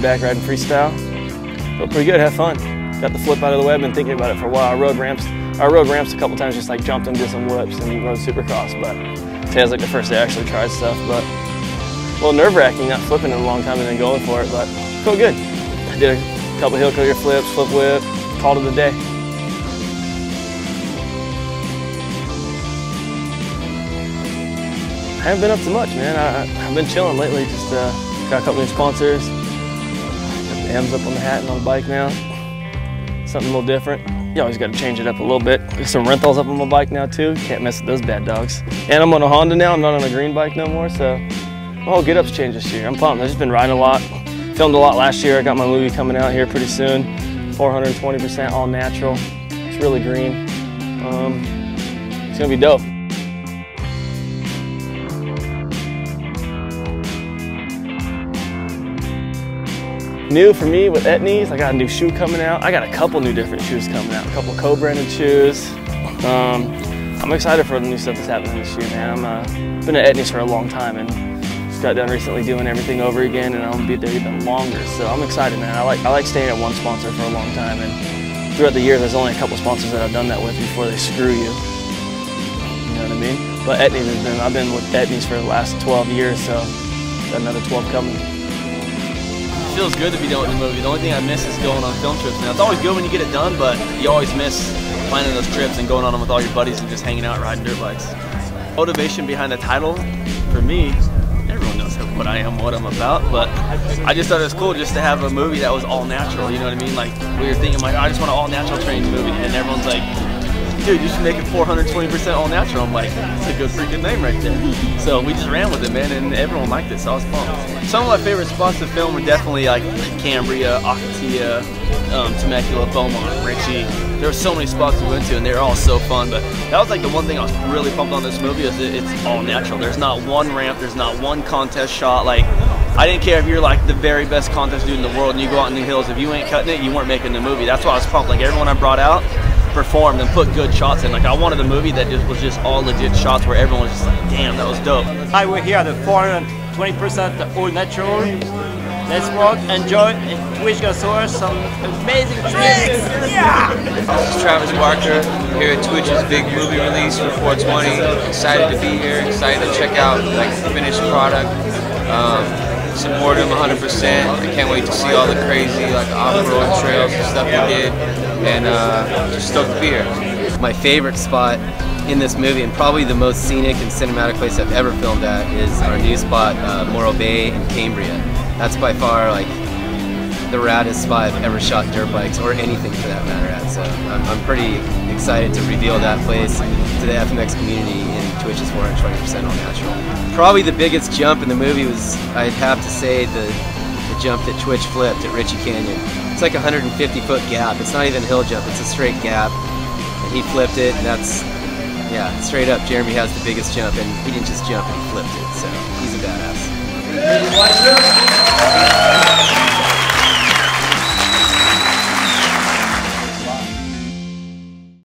back riding freestyle. Felt pretty good, have fun. Got the flip out of the I've been thinking about it for a while. I rode ramps, I rode ramps a couple times, just like jumped and did some whips and rode supercross, but today's like the first day I actually tried stuff, but a little nerve wracking not flipping in a long time and then going for it, but felt good. I did a couple hill clear flips, flip whip, called it a day. I haven't been up to much, man. I, have been chilling lately. Just uh, got a couple new sponsors. M's up on the hat and on the bike now. Something a little different. You always got to change it up a little bit. There's some Renthals up on my bike now too. Can't mess with those bad dogs. And I'm on a Honda now. I'm not on a green bike no more. So my whole get up's changed this year. I'm pumped. I've just been riding a lot. Filmed a lot last year. I got my movie coming out here pretty soon. 420% all natural. It's really green. Um, it's gonna be dope. New for me with Etnies, I got a new shoe coming out. I got a couple new different shoes coming out, a couple co-branded shoes. Um, I'm excited for the new stuff that's happening this year, man. I'm uh, been at Etnies for a long time and just got done recently doing everything over again and I'm gonna be there even longer. So I'm excited, man. I like, I like staying at one sponsor for a long time and throughout the years, there's only a couple sponsors that I've done that with before they screw you. You know what I mean? But Etnies has been, I've been with Etnies for the last 12 years, so another 12 coming feels good to be done with the movie. The only thing I miss is going on film trips now. It's always good when you get it done, but you always miss planning those trips and going on them with all your buddies and just hanging out riding dirt bikes. Motivation behind the title, for me, everyone knows what I am, what I'm about, but I just thought it was cool just to have a movie that was all natural, you know what I mean? Like, we were thinking, like, oh, I just want an all natural training movie, and everyone's like, dude, you should make it 420% all natural. I'm like, that's a good freaking name right there. So we just ran with it, man, and everyone liked it, so I was pumped. Some of my favorite spots to film were definitely like Cambria, Ocotillo, um, Temecula, Beaumont, Reche. There were so many spots we went to, and they were all so fun. But that was like the one thing I was really pumped on this movie is that it's all natural. There's not one ramp, there's not one contest shot. Like, I didn't care if you're like the very best contest dude in the world and you go out in the hills. If you ain't cutting it, you weren't making the movie. That's why I was pumped. Like everyone I brought out, performed and put good shots in. Like I wanted a movie that just was just all legit shots where everyone was just like, damn, that was dope. Hi, we're here at the 420% all natural. Let's walk, enjoy, and Twitch Gasour, some amazing tricks! Yeah! This is Travis Barker here at Twitch's big movie release for 420. Excited to be here, excited to check out like the finished product. Um, support him 100%. I can't wait to see all the crazy like off-road trails and stuff we did, and uh, just stoked to be here. My favorite spot in this movie, and probably the most scenic and cinematic place I've ever filmed at, is our new spot, uh, Morro Bay in Cambria. That's by far like the raddest spot I've ever shot dirt bikes or anything for that matter at. So I'm, I'm pretty excited to reveal that place to the FMX community in Twitch's 420% all natural. Probably the biggest jump in the movie was, I'd have to say, the, the jump that Twitch flipped at Reche Canyon. It's like a 150 foot gap. It's not even a hill jump, it's a straight gap. And he flipped it, and that's, yeah, straight up, Jeremy has the biggest jump, and he didn't just jump, he flipped it. So he's a badass.